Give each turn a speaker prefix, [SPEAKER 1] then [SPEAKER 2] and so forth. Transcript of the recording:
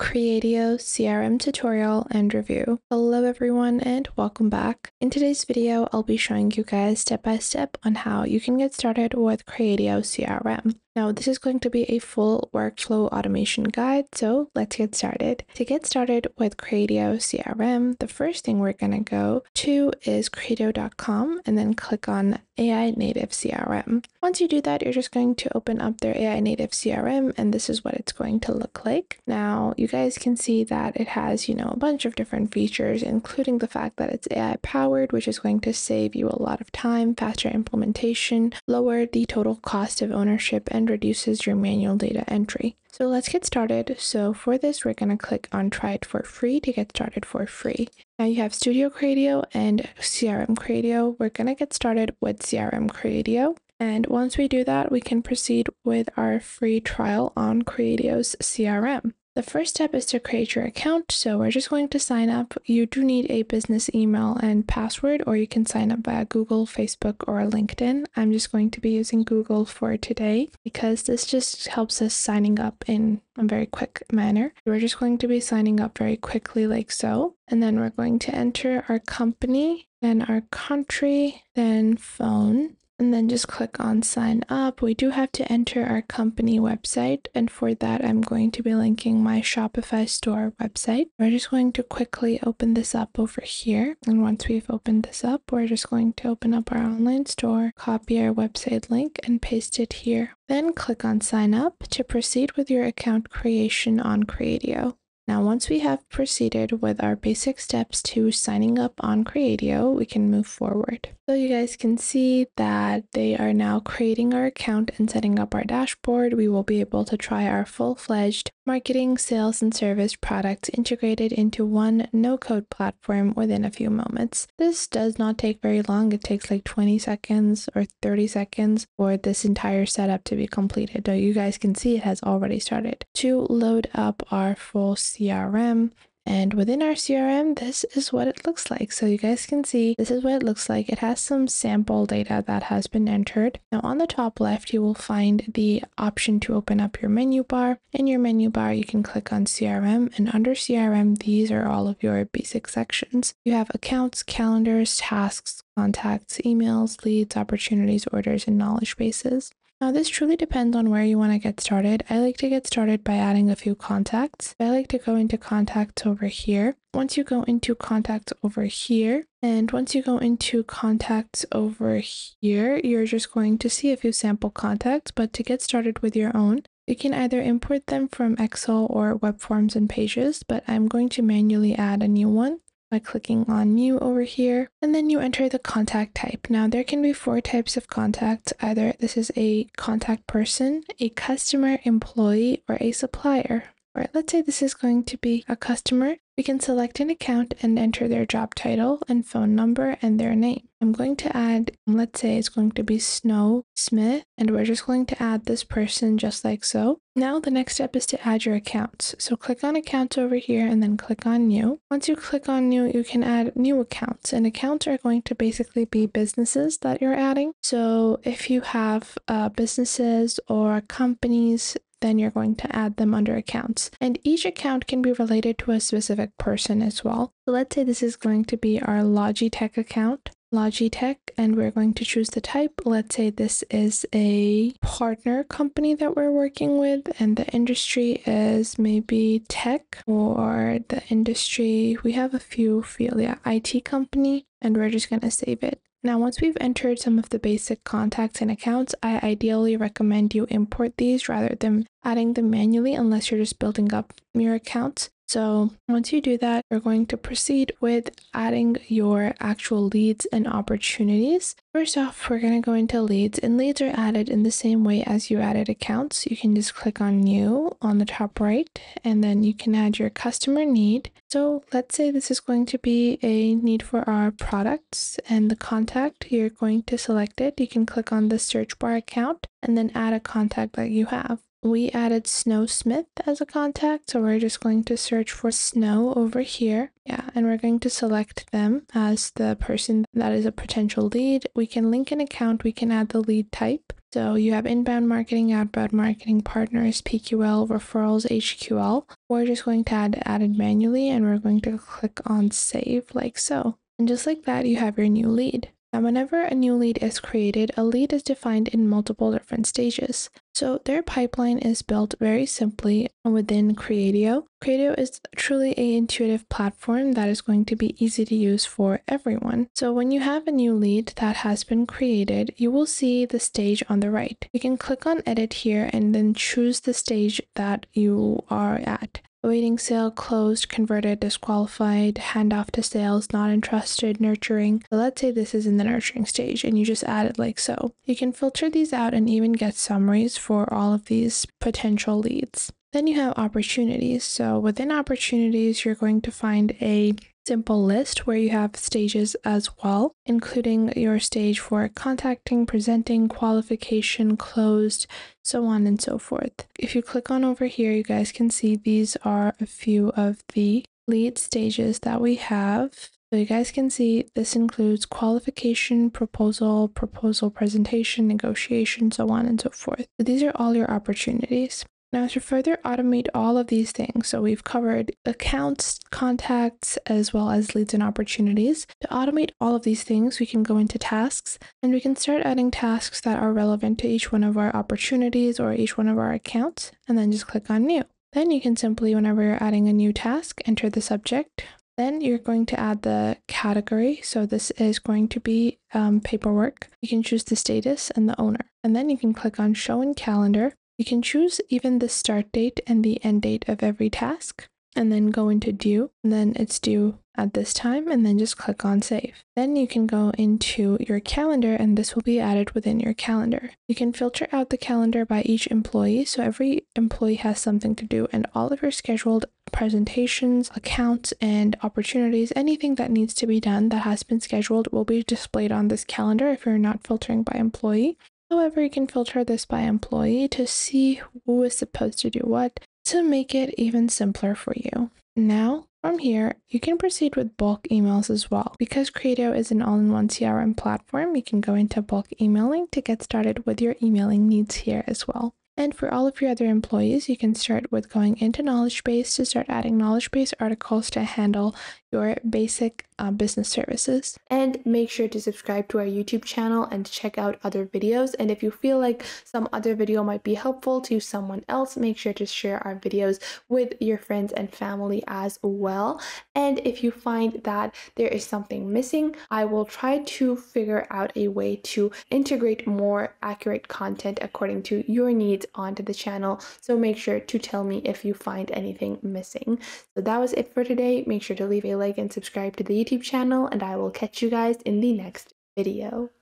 [SPEAKER 1] Creatio CRM tutorial and review. Hello everyone and welcome back. In today's video, I'll be showing you guys step by step on how you can get started with Creatio CRM. Now, this is going to be a full workflow automation guide, so let's get started. To get started with Creatio CRM, the first thing we're going to go to is creatio.com and then click on AI Native CRM. Once you do that, you're just going to open up their AI Native CRM, and this is what it's going to look like. Now, you guys can see that it has, you know, a bunch of different features, including the fact that it's AI powered, which is going to save you a lot of time, faster implementation, lower the total cost of ownership, and and reduces your manual data entry. So let's get started. So for this, we're going to click on try it for free to get started for free. Now you have Studio Creatio and CRM Creatio. We're going to get started with CRM Creatio. And once we do that, we can proceed with our free trial on Creatio's CRM. The first step is to create your account. So we're just going to sign up. You do need a business email and password, or you can sign up via Google, Facebook, or LinkedIn. I'm just going to be using Google for today because this just helps us signing up in a very quick manner. We're just going to be signing up very quickly like so. And then we're going to enter our company, then our country, then phone, and then just click on sign up. We do have to enter our company website and for that I'm going to be linking my Shopify store website. We're just going to quickly open this up over here and once we've opened this up we're just going to open up our online store, copy our website link and paste it here. Then click on sign up to proceed with your account creation on Creatio. Now, once we have proceeded with our basic steps to signing up on Creatio, we can move forward. So you guys can see that they are now creating our account and setting up our dashboard. We will be able to try our full-fledged marketing, sales, and service products integrated into one no-code platform within a few moments. This does not take very long. It takes like 20 seconds or 30 seconds for this entire setup to be completed. So you guys can see it has already started. To load up our full CRM, and within our CRM, this is what it looks like. So you guys can see this is what it looks like. It has some sample data that has been entered. Now on the top left, you will find the option to open up your menu bar. In your menu bar, you can click on CRM and under CRM, these are all of your basic sections. You have accounts, calendars, tasks, contacts, emails, leads, opportunities, orders, and knowledge bases. Now this truly depends on where you want to get started. I like to get started by adding a few contacts. I like to go into contacts over here. Once you go into contacts over here, and once you go into contacts over here, you're just going to see a few sample contacts, but to get started with your own, you can either import them from Excel or web forms and pages, but I'm going to manually add a new one by clicking on new over here and then you enter the contact type. Now there can be four types of contact. Either this is a contact person, a customer, employee, or a supplier. Alright, let's say this is going to be a customer. We can select an account and enter their job title and phone number and their name. I'm going to add, let's say it's going to be Snow Smith, and we're just going to add this person just like so. Now the next step is to add your accounts. So click on accounts over here and then click on new. Once you click on new, you can add new accounts and accounts are going to basically be businesses that you're adding. So if you have uh, businesses or companies then you're going to add them under accounts. And each account can be related to a specific person as well. So let's say this is going to be our Logitech account. Logitech and we're going to choose the type. Let's say this is a partner company that we're working with and the industry is maybe tech or the industry. We have a few field, yeah, IT company and we're just going to save it. Now, once we've entered some of the basic contacts and accounts, I ideally recommend you import these rather than adding them manually unless you're just building up your accounts. So once you do that, you're going to proceed with adding your actual leads and opportunities. First off, we're going to go into leads and leads are added in the same way as you added accounts. You can just click on new on the top right, and then you can add your customer need. So let's say this is going to be a need for our products and the contact, you're going to select it. You can click on the search bar account and then add a contact that you have we added Snow Smith as a contact, so we're just going to search for Snow over here. Yeah, and we're going to select them as the person that is a potential lead. We can link an account, we can add the lead type. So you have inbound marketing, outbound marketing, partners, PQL, referrals, HQL. We're just going to add added manually and we're going to click on save like so. And just like that, you have your new lead. Now, whenever a new lead is created, a lead is defined in multiple different stages. So their pipeline is built very simply within Creatio. Creatio is truly a intuitive platform that is going to be easy to use for everyone. So when you have a new lead that has been created, you will see the stage on the right. You can click on edit here and then choose the stage that you are at awaiting sale, closed, converted, disqualified, handoff to sales, not interested, nurturing. Let's say this is in the nurturing stage and you just add it like so. You can filter these out and even get summaries for all of these potential leads. Then you have opportunities. So within opportunities, you're going to find a simple list where you have stages as well, including your stage for contacting, presenting, qualification, closed, so on and so forth. If you click on over here, you guys can see these are a few of the lead stages that we have. So you guys can see this includes qualification, proposal, proposal presentation, negotiation, so on and so forth. So these are all your opportunities. Now to further automate all of these things, so we've covered accounts, contacts, as well as leads and opportunities. To automate all of these things, we can go into tasks and we can start adding tasks that are relevant to each one of our opportunities or each one of our accounts, and then just click on new. Then you can simply, whenever you're adding a new task, enter the subject. Then you're going to add the category. So this is going to be um, paperwork. You can choose the status and the owner. And then you can click on show in calendar. You can choose even the start date and the end date of every task and then go into due and then it's due at this time and then just click on save. Then you can go into your calendar and this will be added within your calendar. You can filter out the calendar by each employee so every employee has something to do and all of your scheduled presentations, accounts, and opportunities, anything that needs to be done that has been scheduled will be displayed on this calendar if you're not filtering by employee. However, you can filter this by employee to see who is supposed to do what to make it even simpler for you. Now, from here, you can proceed with bulk emails as well. Because Creatio is an all-in-one CRM platform, you can go into bulk emailing to get started with your emailing needs here as well. And for all of your other employees, you can start with going into knowledge base to start adding knowledge base articles to handle your basic uh, business services.
[SPEAKER 2] And make sure to subscribe to our YouTube channel and check out other videos. And if you feel like some other video might be helpful to someone else, make sure to share our videos with your friends and family as well. And if you find that there is something missing, I will try to figure out a way to integrate more accurate content according to your needs onto the channel. So make sure to tell me if you find anything missing. So that was it for today. Make sure to leave a like and subscribe to the YouTube channel and I will catch you guys in the next video.